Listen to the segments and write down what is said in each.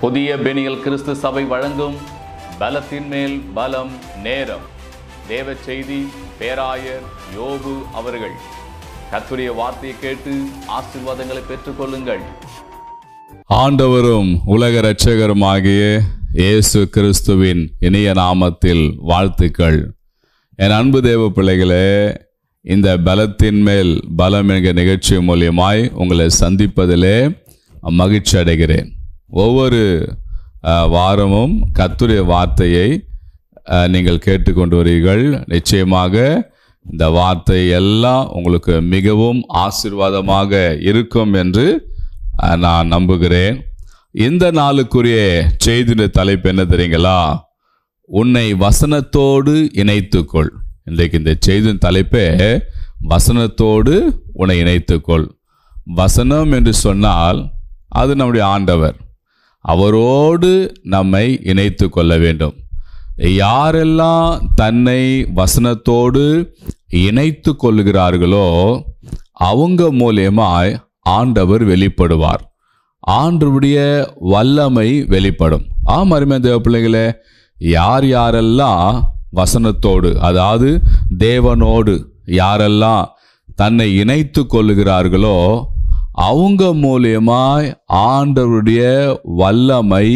புதிய பெனியல் கிறிஸ்து சபை வழங்கும் பலத்தின் மேல் பலம் நேரம். தேவ செய்தி பேராயர் யோபு அவர்கள். கர்த்தருடைய வார்த்தையை கேட்டு ஆசீர்வாதங்களை பெற்றுக்கொள்ளுங்கள். ஆண்டவரும் உலக இரட்சகருமாகிய இயேசு கிறிஸ்துவின் இனிய நாமத்தில் வாழ்த்துக்கள். என் அன்பு தேவ பிள்ளைகளே இந்த பலத்தின் மேல் பலம் என்கிற நிகழ்ச்சி மூலியமாய் உங்களை சந்திப்பதிலே மகிழ்ச்சி அடைகிறேன் ஒவ்வொரு வாரமும் கத்துடைய வார்த்தையை நீங்கள் கேட்டுக்கொண்டு வருவீர்கள். நிச்சயமாக இந்த வார்த்தை எல்லாம் உங்களுக்கு மிகவும் ஆசீர்வாதமாக இருக்கும் என்று நான் நம்புகிறேன். இந்த நாளுக்குரிய செய்தியின் தலைப்பு என்ன தெரியுங்களா? உன்னை வசனத்தோடு இணைத்துக்கொள். இன்றைக்கு இந்த செய்தியின் தலைப்பே வசனத்தோடு உன்னை இணைத்துக்கொள். வசனம் என்று சொன்னால் அது நம்முடைய ஆண்டவர். அவரோடு நம்மை இணைத்து கொள்ள வேண்டும். யாரெல்லாம் தன்னை வசனத்தோடு இணைத்து கொள்கிறார்களோ அவங்க மூலியமாய் ஆண்டவர் வெளிப்படுவார். ஆண்டவருடைய வல்லமை வெளிப்படும். ஆம் அருமையான தேவ பிள்ளைகளே யார் யாரெல்லாம் வசனத்தோடு அதாவது தேவனோடு யாரெல்லாம் தன்னை இணைத்து கொள்ளுகிறார்களோ அவங்க மூலியமாய் ஆண்டவருடைய வல்லமை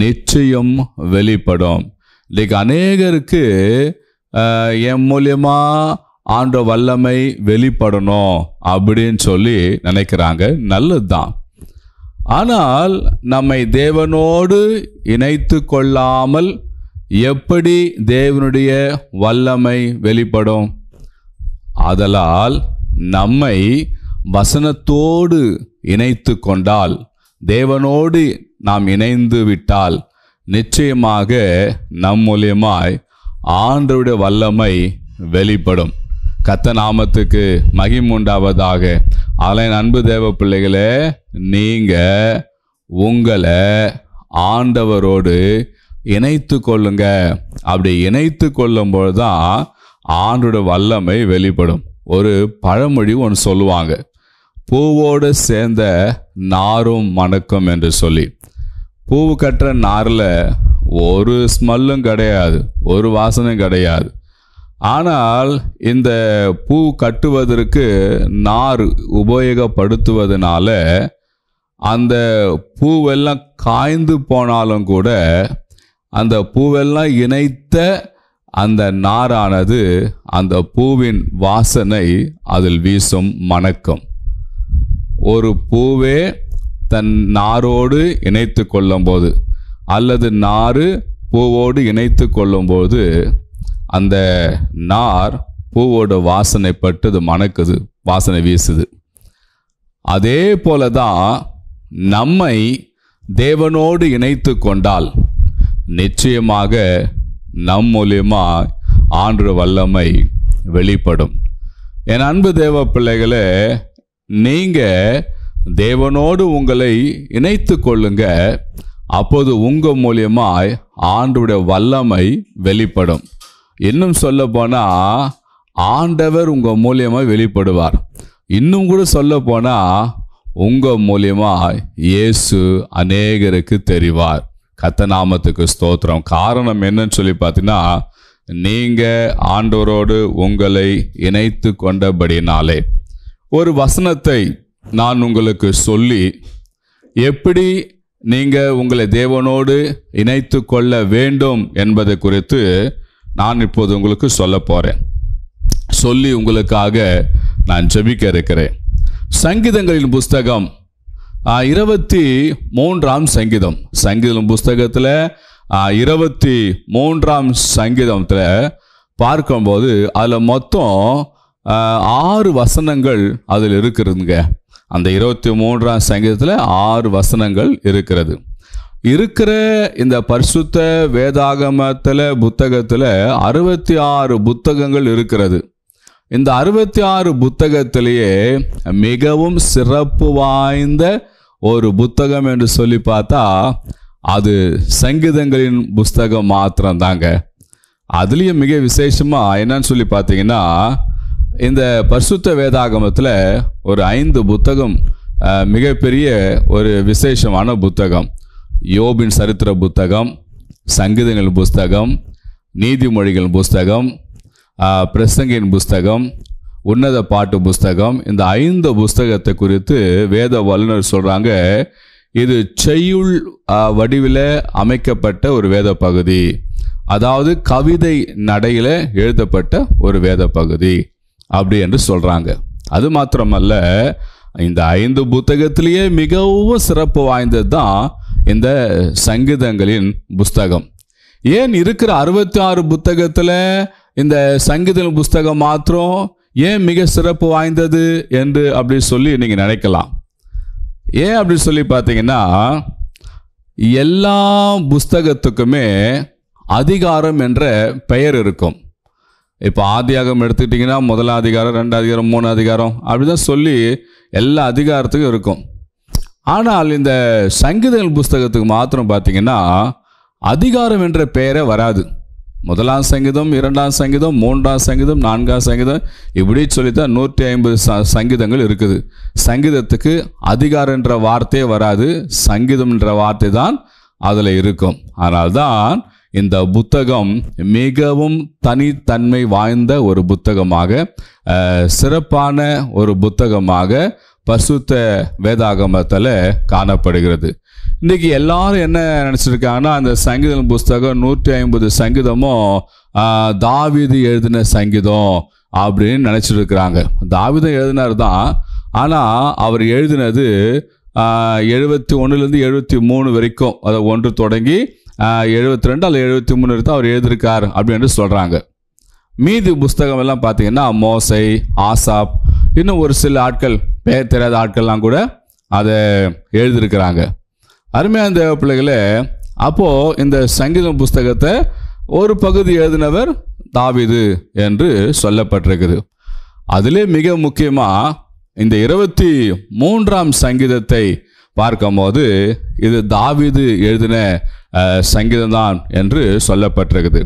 நிச்சயம் வெளிப்படும். இன்றைக்கு அநேகருக்கு என் மூலியமா ஆண்ட வல்லமை வெளிப்படணும் அப்படின்னு சொல்லி நினைக்கிறாங்க. நல்லதுதான். ஆனால் நம்மை தேவனோடு இணைத்து கொள்ளாமல் எப்படி தேவனுடைய வல்லமை வெளிப்படும்? ஆதலால் நம்மை வசனத்தோடு இணைத்து கொண்டால் தேவனோடு நாம் இணைந்து விட்டால் நிச்சயமாக நம் மூலியமாய் ஆண்டருடைய வல்லமை வெளிப்படும். கத்த நாமத்துக்கு மகிமுண்டாவதாக அதன் அன்பு தேவ பிள்ளைகளே நீங்கள் உங்களை ஆண்டவரோடு இணைத்து கொள்ளுங்க அப்படி இணைத்து கொள்ளும்போது தான் ஆண்டோட வல்லமை வெளிப்படும். ஒரு பழமொழி ஒன்று சொல்லுவாங்க. பூவோடு சேர்ந்த நாரும் மணக்கும் என்று சொல்லி. பூவு கட்டுற நாரில் ஒரு ஸ்மெல்லும் கிடையாது ஒரு வாசனையும் கிடையாது. ஆனால் இந்த பூ கட்டுவதற்கு நார் உபயோகப்படுத்துவதனால அந்த பூவெல்லாம் காய்ந்து போனாலும் கூட அந்த பூவெல்லாம் இணைத்த அந்த நாரானது அந்த பூவின் வாசனை அதில் வீசும் மணக்கம். ஒரு பூவே தன் நாரோடு இணைத்து கொள்ளும்போது அல்லது நாறு பூவோடு இணைத்து கொள்ளும்போது அந்த நார் பூவோட வாசனை பட்டு அது மணக்குது வாசனை வீசுது. அதே போல தான் நம்மை தேவனோடு இணைத்து கொண்டால் நிச்சயமாக நம் மூலியமா ஆண்டு வல்லமை வெளிப்படும். என் அன்பு தேவ பிள்ளைகளே நீங்க தேவனோடு உங்களை இணைத்து கொள்ளுங்க. அப்போது உங்க மூலியமாய் ஆண்டுடைய வல்லமை வெளிப்படும். இன்னும் சொல்ல போனா ஆண்டவர் உங்க மூலியமா வெளிப்படுவார். இன்னும் கூட சொல்ல போனா உங்க மூலியமா இயேசு அநேகருக்கு தெரிவார். கத்த நாமத்துக்கு ஸ்தோத்திரம். காரணம் என்னன்னு சொல்லி பார்த்தீங்கன்னா நீங்க ஆண்டவரோடு உங்களை இணைத்து கொண்டபடினாலே. ஒரு வசனத்தை நான் உங்களுக்கு சொல்லி எப்படி நீங்கள் உங்களை தேவனோடு இணைத்து கொள்ள வேண்டும் என்பதை குறித்து நான் இப்போது உங்களுக்கு சொல்ல போகிறேன் சொல்லி உங்களுக்காக நான் ஜெபிக்க இருக்கிறேன். சங்கீதங்களின் புஸ்தகம் இருபத்தி மூன்றாம் சங்கீதம். சங்கீதம் புஸ்தகத்தில் இருபத்தி மூன்றாம் சங்கீதத்தில் பார்க்கும்போது அதில் மொத்தம் ஆறு வசனங்கள் அதில் இருக்கிறதுங்க அந்த இருபத்தி மூன்றாம் சங்கீதத்தில் ஆறு வசனங்கள் இருக்கிறது. இருக்கிற இந்த பரிசுத்த வேதாகமத்தில் புத்தகத்தில் அறுபத்தி ஆறு புத்தகங்கள் இருக்கிறது. இந்த அறுபத்தி ஆறு புத்தகத்திலேயே மிகவும் சிறப்பு வாய்ந்த ஒரு புத்தகம் என்று சொல்லி பார்த்தா அது சங்கீதங்களின் புஸ்தகம் மாத்திரம்தாங்க. அதுலேயும் மிக விசேஷமாக என்னன்னு சொல்லி பார்த்தீங்கன்னா இந்த பரிசுத்த வேதாகமத்தில் ஒரு ஐந்து புத்தகம் மிகப்பெரிய ஒரு விசேஷமான புத்தகம். யோபின் சரித்திர புத்தகம் சங்கீதங்கள் புஸ்தகம் நீதிமொழிகள் புஸ்தகம் பிரசங்கின் புஸ்தகம் உன்னத பாட்டு புஸ்தகம் இந்த ஐந்து புஸ்தகத்தை குறித்து வேத வல்லுநர் சொல்கிறாங்க இது செய்யுள் வடிவில் அமைக்கப்பட்ட ஒரு வேத பகுதி. அதாவது கவிதை நடையில் எழுதப்பட்ட ஒரு வேத பகுதி. அப்படி என்று சொல்கிறாங்க அது மாத்திரமல்ல இந்த ஐந்து புத்தகத்திலேயே மிகவும் சிறப்பு வாய்ந்தது தான் இந்த சங்கீதங்களின் புஸ்தகம். ஏன் இருக்கிற அறுபத்தி ஆறு புத்தகத்தில் இந்த சங்கீத புஸ்தகம் மாத்திரம் ஏன் மிக சிறப்பு வாய்ந்தது என்று அப்படி சொல்லி நீங்கள் நினைக்கலாம். ஏன் அப்படி சொல்லி பார்த்தீங்கன்னா எல்லா புஸ்தகத்துக்குமே அதிகாரம் என்ற பெயர் இருக்கும். இப்போ ஆதியாகம் எடுத்துக்கிட்டிங்கன்னா முதலாம் அதிகாரம் ரெண்டு அதிகாரம் மூணு அதிகாரம் அப்படிதான் சொல்லி எல்லா அதிகாரத்துக்கும் இருக்கும். ஆனால் இந்த சங்கீதங்கள் புஸ்தகத்துக்கு மாத்திரம் பார்த்தீங்கன்னா அதிகாரம் என்ற பெயரே வராது. முதலாம் சங்கீதம் இரண்டாம் சங்கீதம் மூன்றாம் சங்கீதம் நான்காம் சங்கீதம் இப்படி சொல்லித்தான் நூற்றி ஐம்பது ச சங்கீதங்கள் இருக்குது. சங்கீதத்துக்கு அதிகாரம் என்ற வார்த்தையே வராது. சங்கீதம் என்ற வார்த்தை தான் அதில் இருக்கும். அதனால்தான் இந்த புத்தகம் மிகவும் தனித்தன்மை வாய்ந்த ஒரு புத்தகமாக சிறப்பான ஒரு புத்தகமாக பசுத்த வேதாகமத்தில் காணப்படுகிறது. இன்றைக்கி எல்லாரும் என்ன நினச்சிருக்காங்கன்னா அந்த சங்கீதம் புஸ்தகம் நூற்றி ஐம்பது சங்கீதமும் ஆஹ், எழுதின சங்கீதம் அப்படின்னு நினச்சிட்டு இருக்கிறாங்க எழுதினார் தான் ஆனால் அவர் எழுதினது எழுபத்தி ஒன்றுலேருந்து எழுபத்தி மூணு வரைக்கும் அதை ஒன்று தொடங்கி எழுபத்தி ரெண்டு அல்லது எழுபத்தி மூணு எடுத்து அவர் எழுதியிருக்கார் அப்படின்னு சொல்கிறாங்க மீதி புஸ்தகம் எல்லாம் பார்த்தீங்கன்னா மோசை ஆசாப் இன்னும் ஒரு சில ஆட்கள் பெயர் தெரியாத ஆட்கள்லாம் கூட அதை எழுதியிருக்கிறாங்க. அருமையான தேவ பிள்ளைகளே அப்போது இந்த சங்கீதம் புஸ்தகத்தை ஒரு பகுதி எழுதினவர் தாவிது என்று சொல்லப்பட்டிருக்குது. அதிலே மிக முக்கியமாக இந்த இருபத்தி மூன்றாம் சங்கீதத்தை பார்க்கும்போது இது தாவிது எழுதின சங்கீதம் சங்கீதம்தான் என்று சொல்லப்பட்டிருக்குது.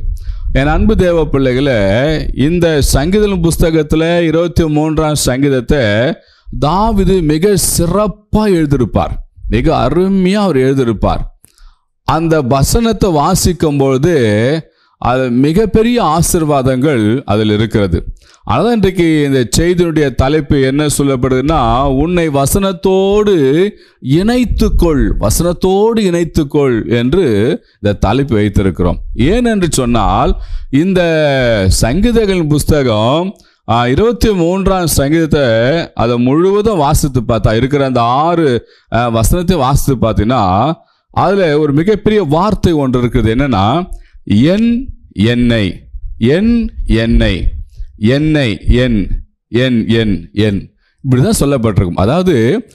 என் அன்பு தேவ பிள்ளைகளை இந்த சங்கீதம் புஸ்தகத்தில் இருபத்தி மூன்றாம் சங்கீதத்தை தாவிது மிக சிறப்பாக எழுதியிருப்பார். மிக அருமையாக அவர் எழுதியிருப்பார். அந்த வசனத்தை வாசிக்கும் பொழுது அது மிகப்பெரிய ஆசிர்வாதங்கள் அதில் இருக்கிறது. அதான் இன்றைக்கு இந்த செய்தியினுடைய தலைப்பு என்ன சொல்லப்படுதுன்னா உன்னை வசனத்தோடு இணைத்துக்கொள் வசனத்தோடு இணைத்துக்கொள் என்று இந்த தலைப்பு வைத்திருக்கிறோம். ஏன் என்று சொன்னால் இந்த சங்கீதங்களின் புஸ்தகம் இருபத்தி மூன்றாம் சங்கீதத்தை அதை முழுவதும் வாசித்து பார்த்தா இருக்கிற அந்த ஆறு வசனத்தை வாசித்து பார்த்தீங்கன்னா அதில் ஒரு மிகப்பெரிய வார்த்தை ஒன்று இருக்குது. என்னென்னா என் என்னை என் என்னை என்னை என் என் என் என். இப்படிதான் சொல்லப்பட்டிருக்கும். அதாவது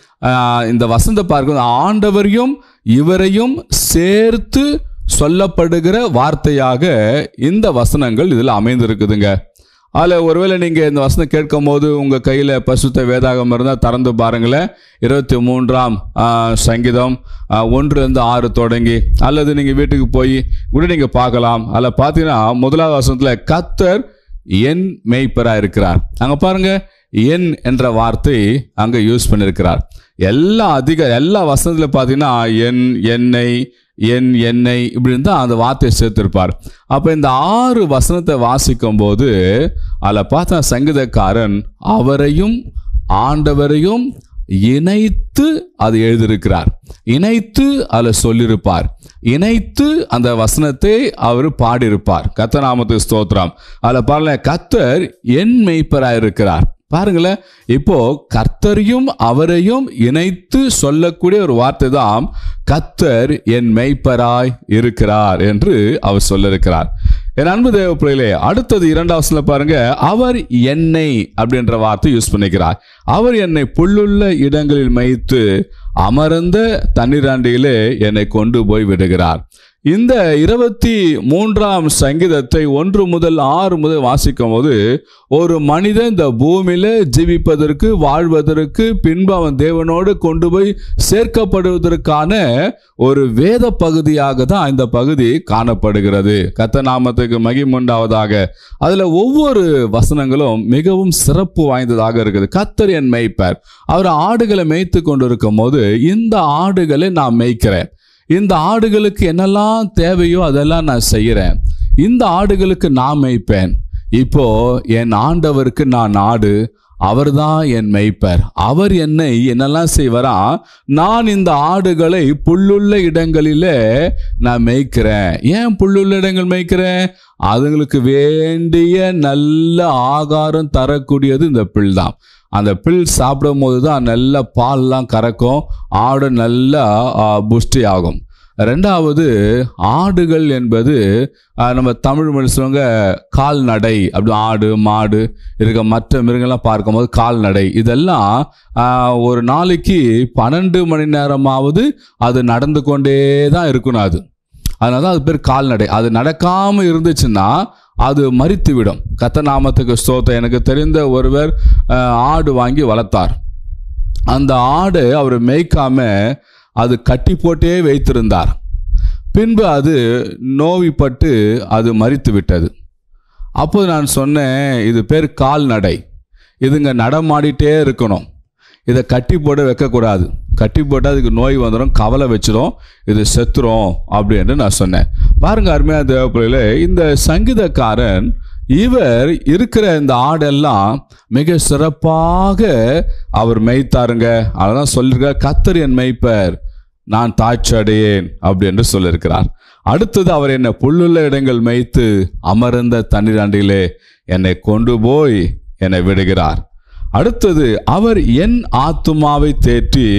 இந்த வசந்த பார்க்கும் ஆண்டவரையும் இவரையும் சேர்த்து சொல்லப்படுகிற வார்த்தையாக இந்த வசனங்கள் இதில் அமைந்திருக்குதுங்க. அதில் ஒருவேளை நீங்கள் இந்த வசனம் கேட்கும் போது உங்கள் கையில் பசுத்த வேதாகம் இருந்தால் திறந்து பாருங்களேன். இருபத்தி மூன்றாம் சங்கீதம் ஒன்றுலேருந்து ஆறு தொடங்கி அல்லது நீங்கள் வீட்டுக்கு போய் கூட நீங்கள் பார்க்கலாம். அதில் பார்த்தீங்கன்னா முதலாவது வசனத்தில் கத்தர் என் மேய்ப்பராக இருக்கிறார். அங்கே பாருங்கள் என் என்ற வார்த்தை அங்கே யூஸ் பண்ணியிருக்கிறார் எல்லா அதிக எல்லா வசனத்தில் பார்த்தீங்கன்னா என் என்னை என் என்னை இப்படின்னு தான் அந்த வார்த்தையை சேர்த்திருப்பார். அப்போ இந்த ஆறு வசனத்தை வாசிக்கும் போது அதில் பார்த்தா சங்கீதக்காரன் அவரையும் ஆண்டவரையும் இணைத்து அது எழுதியிருக்கிறார். இணைத்து அதில் சொல்லியிருப்பார். இணைத்து அந்த வசனத்தை அவர் பாடியிருப்பார். கத்தநாமத்து ஸ்தோத்திரம். அதில் பாருங்க கத்தர் என் மெய்ப்பராக இருக்கிறார் பாருங்களேன் இப்போ கர்த்தரையும் அவரையும் இணைத்து சொல்லக்கூடிய ஒரு வார்த்தை தான் கத்தர் என் மெய்ப்பராய் இருக்கிறார் என்று அவர் சொல்லியிருக்கிறார். என் அன்பு தேவ அடுத்தது இரண்டாவது பாருங்க அவர் என்னை அப்படின்ற வார்த்தை யூஸ் பண்ணிக்கிறார். அவர் என்னை புல்லுள்ள இடங்களில் மைத்து அமர்ந்த தண்ணீராண்டியிலே என்னை கொண்டு போய் விடுகிறார். இந்த இருபத்தி மூன்றாம் சங்கீதத்தை ஒன்று முதல் ஆறு முதல் வாசிக்கும் போது ஒரு மனிதன் இந்த பூமியில ஜீவிப்பதற்கு வாழ்வதற்கு பின்பு அவன் தேவனோடு கொண்டு போய் சேர்க்கப்படுவதற்கான ஒரு வேத பகுதியாக தான் இந்த பகுதி காணப்படுகிறது. கத்த நாமத்துக்கு மகிமுண்டாவதாக அதுல ஒவ்வொரு வசனங்களும் மிகவும் சிறப்பு வாய்ந்ததாக இருக்குது. கத்தர் என் மேய்ப்பர். அவர் ஆடுகளை மேய்த்து கொண்டிருக்கும் போது இந்த ஆடுகளை நான் மேய்க்கிறேன். இந்த ஆடுகளுக்கு என்னெல்லாம் தேவையோ அதெல்லாம் நான் செய்கிறேன். இந்த ஆடுகளுக்கு நான் மேய்ப்பேன். இப்போ என் ஆண்டவருக்கு நான் ஆடு அவர்தான் என் மெய்ப்பர். அவர் என்னை என்னெல்லாம் செய்வரா? நான் இந்த ஆடுகளை புல்லுள்ள இடங்களிலே நான் மேய்க்கிறேன். ஏன் புல்லுள்ள இடங்கள் மேய்க்கிறேன்? அதுங்களுக்கு வேண்டிய நல்ல ஆகாரம் தரக்கூடியது இந்த பில் தான் அந்த பில் சாப்பிடும் போது தான் நல்ல பால்லாம் கறக்கும். ஆடு நல்லா புஷ்டி ஆகும் ரெண்டாவது ஆடுகள் என்பது நம்ம தமிழ் மொழி சொல்லுவாங்க கால்நடை. அப்படி ஆடு மாடு இருக்க மற்ற மிருகங்கள்லாம் பார்க்கும்போது கால்நடை. இதெல்லாம் ஒரு நாளைக்கு பன்னெண்டு மணி நேரமாவது அது நடந்து கொண்டே தான் இருக்கணும் அது. அதனால தான் அது பேர் கால்நடை. அது நடக்காமல் இருந்துச்சுன்னா அது மறித்துவிடும் கத்த நாமத்துக்கு ஸ்தோத்திரம். எனக்கு தெரிந்த ஒருவர் ஆடு வாங்கி வளர்த்தார். அந்த ஆடு அவர் மேய்க்காம அது கட்டி போட்டே வைத்திருந்தார். பின்பு அது நோவிப்பட்டு அது மறித்து விட்டது. அப்போது நான் சொன்னேன் இது பேர் கால்நடை இதுங்க நடமாடிட்டே இருக்கணும். இதை கட்டி போட வைக்கக்கூடாது. கட்டி போட்டால் அதுக்கு நோய் வந்துடும் கவலை வச்சிடும் இது செத்துரும் அப்படின்னு நான் சொன்னேன். பாருங்கள் அருமையாக தேவப்பிள்ளையில இந்த சங்கீதக்காரன் இவர் இருக்கிற இந்த ஆடெல்லாம் மிக சிறப்பாக அவர் மேய்த்தாருங்க. அதெல்லாம் சொல்லியிருக்கார். கத்தர் என் மெய்ப்பர். நான் தாய்ச்சடையேன் அடையேன் அப்படி என்று சொல்லியிருக்கிறார். அடுத்தது அவர் என்னை புல்லுள்ள இடங்கள் மேய்த்து அமர்ந்த தண்ணீராண்டிலே என்னை கொண்டு போய் என்னை விடுகிறார். அடுத்தது அவர் என் ஆத்துமாவை தேற்றி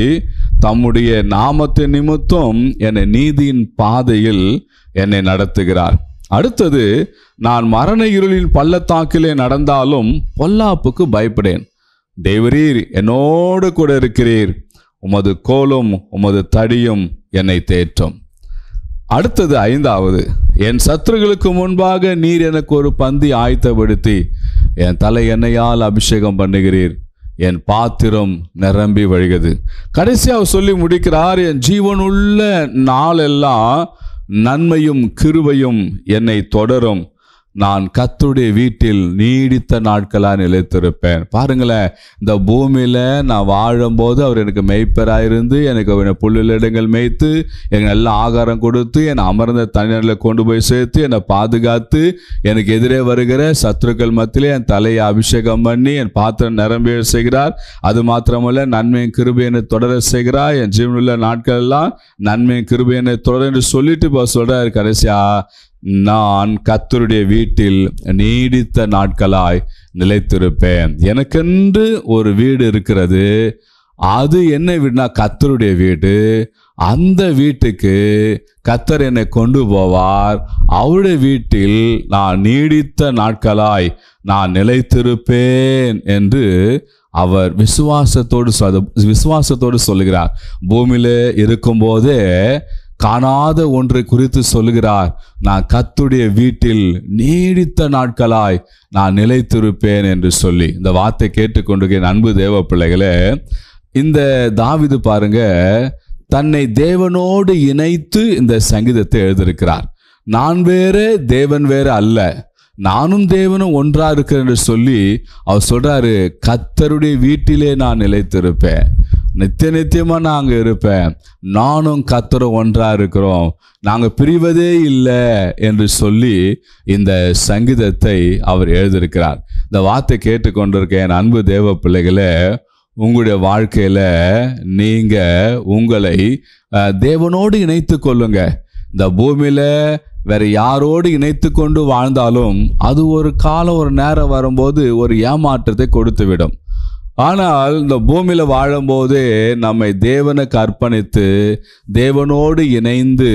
தம்முடைய நாமத்தை நிமித்தம் என்னை நீதியின் பாதையில் என்னை நடத்துகிறார். அடுத்தது நான் மரண இருளின் பள்ளத்தாக்கிலே நடந்தாலும் பொல்லாப்புக்கு பயப்படேன். தேவரீர் என்னோடு கூட இருக்கிறீர். உமது கோலும் உமது தடியும் என்னை தேற்றும். அடுத்தது ஐந்தாவது என் சத்துருகளுக்கு முன்பாக நீர் எனக்கு ஒரு பந்தி ஆயத்தப்படுத்தி என் தலை எண்ணெயால் அபிஷேகம் பண்ணுகிறீர். என் பாத்திரம் நிரம்பி வழிகிறது. கடைசியாக சொல்லி முடிக்கிறார் என் ஜீவனுள்ள நாளெல்லாம் நன்மையும் கிருவையும் என்னை தொடரும். நான் கத்துடைய வீட்டில் நீடித்த நாட்களாக நிலைத்திருப்பேன். பாருங்களேன் இந்த பூமியில் நான் வாழும்போது அவர் எனக்கு மெய்ப்பராயிருந்து எனக்கு என்னை புல்லில் இடங்கள் மேய்த்து எனக்கு நல்ல ஆகாரம் கொடுத்து என்னை அமர்ந்த தனியாரில் கொண்டு போய் சேர்த்து என்னை பாதுகாத்து எனக்கு எதிரே வருகிற சத்துருக்கள் மத்தியிலே என் தலையை அபிஷேகம் பண்ணி என் பாத்திரம் நிரம்பி செய்கிறார். அது மாத்திரமல்ல நன்மையும் கிருபையனை தொடர செய்கிறார். என் ஜீவனுள்ள நாட்கள் எல்லாம் நன்மையும் கிருபையனை தொடர என்று சொல்லிட்டு இப்போ சொல்கிறார் கடைசியாக நான் கத்தருடைய வீட்டில் நீடித்த நாட்களாய் நிலைத்திருப்பேன். எனக்கென்று ஒரு வீடு இருக்கிறது. அது என்ன வீடுனா கத்தருடைய வீடு. அந்த வீட்டுக்கு கத்தர் என்னை கொண்டு போவார். அவருடைய வீட்டில் நான் நீடித்த நாட்களாய் நான் நிலைத்திருப்பேன் என்று அவர் விசுவாசத்தோடு விசுவாசத்தோடு சொல்லுகிறார். பூமியில் இருக்கும்போதே காணாத ஒன்றை குறித்து சொல்லுகிறார். நான் கத்துடைய வீட்டில் நீடித்த நாட்களாய் நான் நிலைத்திருப்பேன் என்று சொல்லி. இந்த வார்த்தை கேட்டுக்கொண்டு அன்பு தேவ பிள்ளைகளே இந்த தாவிது பாருங்க தன்னை தேவனோடு இணைத்து இந்த சங்கீதத்தை எழுதியிருக்கிறார். நான் வேறு தேவன் வேறு அல்ல. நானும் தேவனும் ஒன்றா இருக்கிறேன் என்று சொல்லி அவர் சொல்றாரு கத்தருடைய வீட்டிலே நான் நிலைத்திருப்பேன். நித்திய நித்தியமா நாங்கள் இருப்பேன். நானும் கத்தரும் ஒன்றா இருக்கிறோம். நாங்க பிரிவதே இல்லை என்று சொல்லி இந்த சங்கீதத்தை அவர் எழுதியிருக்கிறார். இந்த வார்த்தை கேட்டுக்கொண்டிருக்க என் அன்பு தேவ பிள்ளைகளே உங்களுடைய வாழ்க்கையில நீங்க உங்களை தேவனோடு இணைத்து கொள்ளுங்க. இந்த பூமியில வேற யாரோடு இணைத்து கொண்டு வாழ்ந்தாலும் அது ஒரு காலம் ஒரு நேரம் வரும்போது ஒரு ஏமாற்றத்தை கொடுத்துவிடும். ஆனால் இந்த பூமியில் வாழும்போது நம்மை தேவனுக்கு அர்ப்பணித்து தேவனோடு இணைந்து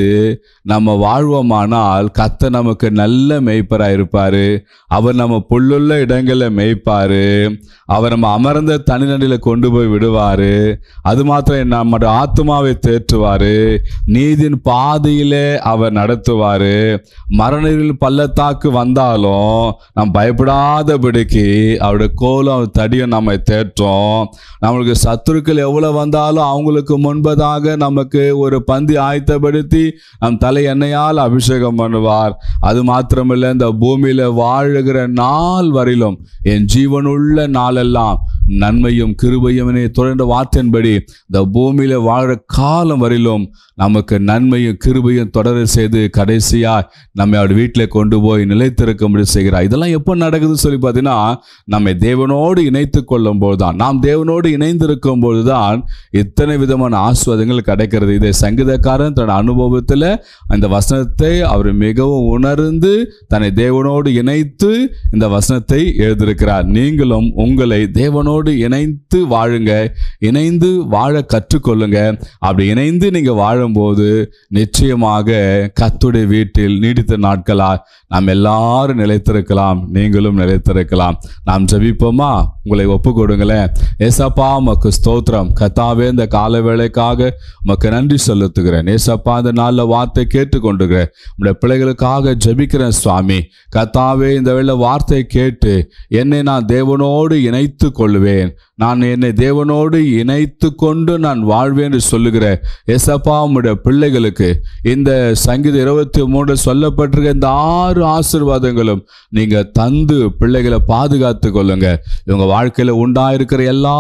நம்ம வாழ்வோமானால் கத்த நமக்கு நல்ல மெய்ப்பராக இருப்பார். அவர் நம்ம புல்லுள்ள இடங்களில் மெய்ப்பார். அவர் நம்ம அமர்ந்த தனிநடியில் கொண்டு போய் விடுவார். அது மாத்திரம் நம்முடைய ஆத்மாவை தேற்றுவார். நீதின் பாதையிலே அவர் நடத்துவார். மரணத்தில் பள்ளத்தாக்கு வந்தாலும் நாம் பயப்படாதபடிக்கு அவருடைய கோலம் அவர் தடியும் நம்மை பெற்றோம் நம்மளுக்கு சத்துருக்கள் எவ்வளவு வந்தாலும் அவங்களுக்கு முன்பதாக நமக்கு ஒரு பந்தி ஆயத்தப்படுத்தி நம் தலை எண்ணெயால் அபிஷேகம் பண்ணுவார். அது மாத்திரமில்லை இந்த பூமியில வாழுகிற நாள் வரையிலும் என் ஜீவனுள்ள நாளெல்லாம் நன்மையும் கிருபையும் என்னை தொடர்ந்த வார்த்தையின்படி இந்த பூமியில வாழ்கிற காலம் வரையிலும் நமக்கு நன்மையும் கிருபையும் தொடர செய்து கடைசியா நம்ம அவர் வீட்டில் கொண்டு போய் நிலைத்திருக்கும்படி செய்கிறார். இதெல்லாம் எப்போ நடக்குதுன்னு சொல்லி பார்த்தீங்கன்னா நம்மை தேவனோடு இணைத்து கொள்ளும் போதுதான் நாம் தேவனோடு இணைந்திருக்கும் போதுதான் இத்தனை விதமான ஆஸ்வாதங்கள் கிடைக்கிறது. இதை சங்கீதக்காரன் தன் அனுபவத்தில் அந்த வசனத்தை அவர் மிகவும் உணர்ந்து தன்னை தேவனோடு இணைத்து இந்த வசனத்தை எழுதியிருக்கிறார். நீங்களும் உங்களை தேவனோடு இணைந்து வாழுங்க இணைந்து வாழ கற்றுக்கொள்ளுங்க. அப்படி இணைந்து நீங்க வாழும்போது நிச்சயமாக கத்துடைய வீட்டில் நீடித்த நாட்களா நாம் எல்லாரும் நிலைத்திருக்கலாம் நீங்களும் நிலைத்திருக்கலாம். நாம் ஜபிப்போமா? உங்களை ஒப்பு கொடுங்களேன் ஏசப்பா உமக்கு ஸ்தோத்திரம். கத்தாவே இந்த கால வேலைக்காக உமக்கு நன்றி செலுத்துகிறேன். ஏசப்பா இந்த நாளில் வார்த்தை கேட்டுக்கொண்டுகிறேன். உடைய பிள்ளைகளுக்காக ஜெபிக்கிறேன் சுவாமி. கத்தாவே இந்த வேலை வார்த்தை கேட்டு என்னை நான் தேவனோடு இணைத்து கொள்வேன் நான் என்னை தேவனோடு இணைத்து கொண்டு நான் வாழ்வேன் என்று சொல்லுகிற எசப்பா பிள்ளைகளுக்கு இந்த சங்கீத இருபத்தி மூன்று சொல்லப்பட்டிருக்க இந்த ஆறு ஆசீர்வாதங்களும் நீங்க தந்து பிள்ளைகளை பாதுகாத்து கொள்ளுங்க. இவங்க வாழ்க்கையில உண்டாயிருக்கிற எல்லா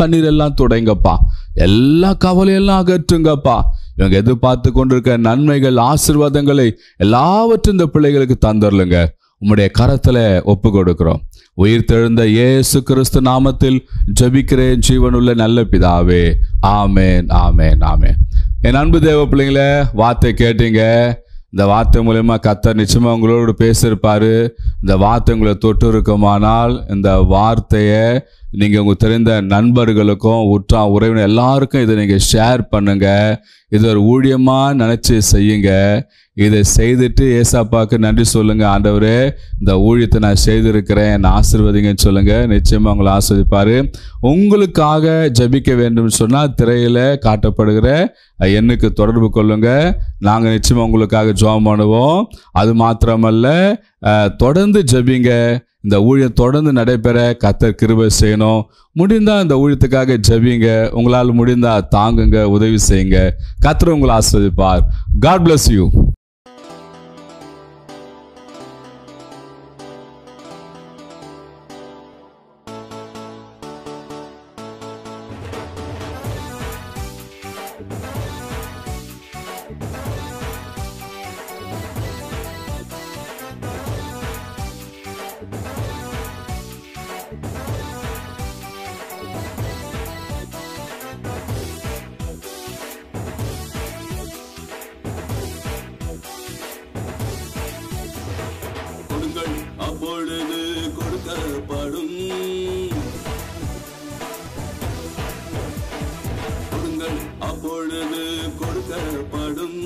கண்ணீரெல்லாம் துடைங்கப்பா. எல்லா கவலையெல்லாம் அகற்றுங்கப்பா. இவங்க எதிர்பார்த்து கொண்டிருக்க நன்மைகள் ஆசீர்வாதங்களை எல்லாவற்றும் இந்த பிள்ளைகளுக்கு தந்துடலுங்க உம்முடைய கரத்தில் ஒப்பு கொடுக்கிறோம். உயிர் தெழுந்த இயேசு கிறிஸ்து நாமத்தில் ஜெபிக்கிறேன் ஜீவனுள்ள நல்ல பிதாவே. ஆமேன் ஆமேன் ஆமேன். என் அன்பு தேவ பிள்ளைங்களே வார்த்தை கேட்டீங்க. இந்த வார்த்தை மூலயமா கத்தர் நிச்சயமாக உங்களோடு பேசியிருப்பார். இந்த வார்த்தை உங்களை தொட்டு இருக்குமானால் இந்த வார்த்தையை நீங்கள் உங்கள் தெரிந்த நண்பர்களுக்கும் உற்றா உறவினர் எல்லாருக்கும் இதை நீங்கள் ஷேர் பண்ணுங்கள் இது ஒரு ஊழியமாக நினச்சி செய்யுங்க. இதை செய்துட்டு ஏசாப்பாவுக்கு நன்றி சொல்லுங்கள் ஆண்டவரே இந்த ஊழியத்தை நான் செய்திருக்கிறேன். என்னை ஆசிர்வதிங்கன்னு சொல்லுங்கள் நிச்சயமாக உங்களை ஆஸ்வதிப்பாரு உங்களுக்காக ஜெபிக்க வேண்டும் சொன்னால் திரையில் காட்டப்படுகிற எண்ணுக்கு தொடர்பு கொள்ளுங்கள் நாங்கள் நிச்சயமாக உங்களுக்காக ஜெபம் பண்ணுவோம். அது மாத்திரமல்ல தொடர்ந்து ஜெபிங்க. இந்த ஊழியம் தொடர்ந்து நடைபெற கத்தர் கிருபை செய்யணும். முடிந்தால் இந்த ஊழியத்துக்காக ஜபிங்க. உங்களால் முடிந்தால் தாங்குங்க உதவி செய்யுங்க. கத்தர் உங்களை ஆஸ்வதிப்பார் காட் பிளஸ் யூ கொடுக்கப்படும் கொடுங்கள் அப்பொழுது கொடுக்கப்படும்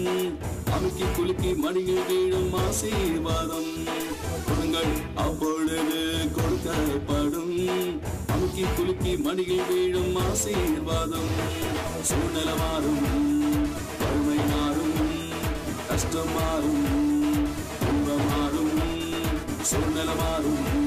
அமுக்கி குலுக்கி மணிகள் வீழும் ஆசீர்வாதம். கொடுங்கள் அப்பொழுது கொடுக்கப்படும் அமுக்கி குலுக்கி மணிகள் வீழும் ஆசீர்வாதம். சூழ்நிலை மாறும் வறுமை மாறும் கஷ்டம் மாறும் துன்பம் மாறும் சூழ்நிலை மாறும்.